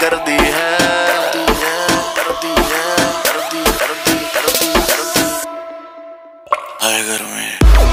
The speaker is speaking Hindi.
कर दी है कर दी है कर दी कर दी कर दी कर दी आए घर में।